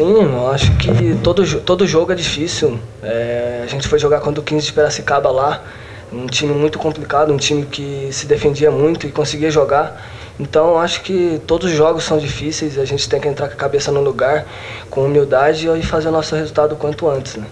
Sim, eu acho que todo, todo jogo é difícil. É, a gente foi jogar contra o 15 de Piracicaba lá, um time muito complicado, um time que se defendia muito e conseguia jogar. Então acho que todos os jogos são difíceis, a gente tem que entrar com a cabeça no lugar, com humildade e fazer o nosso resultado o quanto antes. Né?